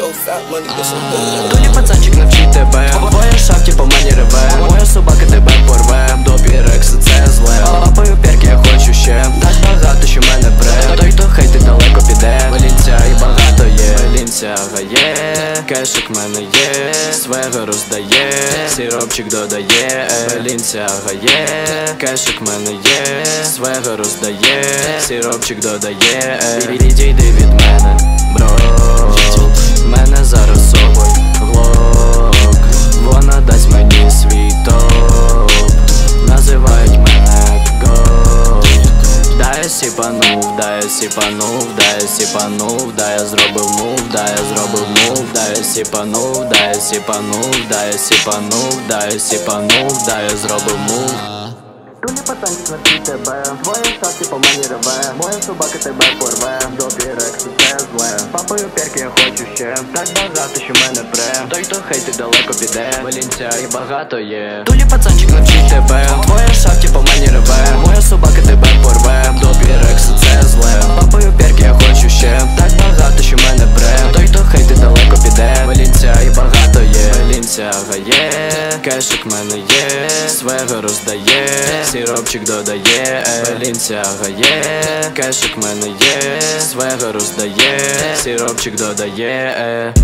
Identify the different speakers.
Speaker 1: a
Speaker 2: пацанчик навчить тебе. Твоя шафті по мені реве. Моя собака тебе порве. Добі рекси це зле. Лапаю перки, я хочу ще. Так багато, що мене пре. Той, хто хейтить, далеко піде. Лінця і багато є. Лінця гає. Кешик мене є. Свего роздає. Сіропчик додає. Лінця гає. Кешик мене є. Свего роздає. Сіропчик додає. Відійди від мене, я сіпанув, да я сіпанув, да я сіпанув, да я зробив мув, да я зробив мув, да я сіпанув, да я сіпанув, да я сіпанув, да я сіпанув, да я зробив мув. Тулі пацанчик навчить тебе. Твоя шапки по мені реве Моя собака тебе порве. Добі рекси це зле. Папою перки я хочу ще. Так багато, що мене пре. Той, хто хейтить, далеко піде. Валінця і багато є. Тулі пацанчик навчить тебе. Твоя шапки по мені реве Кешик мене є Свего роздає Сіропчик додає Лінця гає. Кешик мене є Свего роздає Сіропчик додає